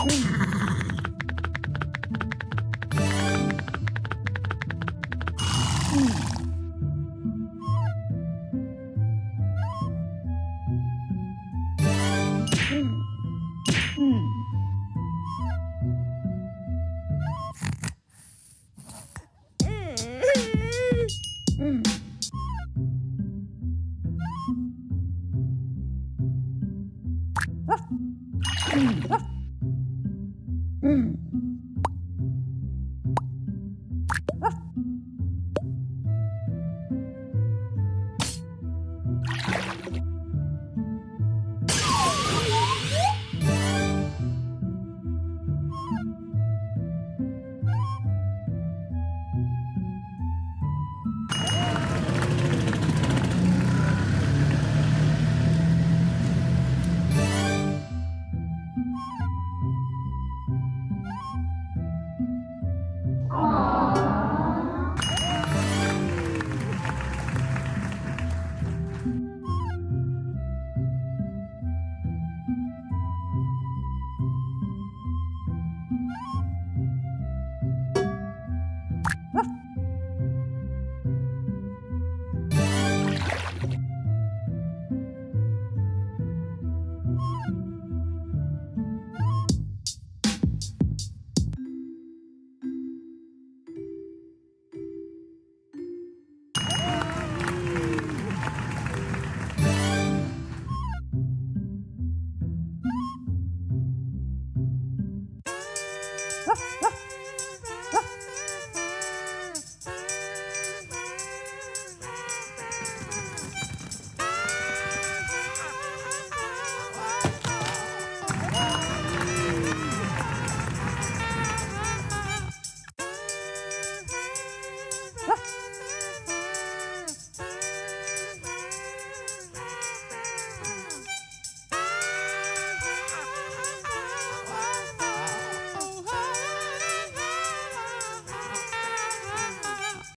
Mm. ます。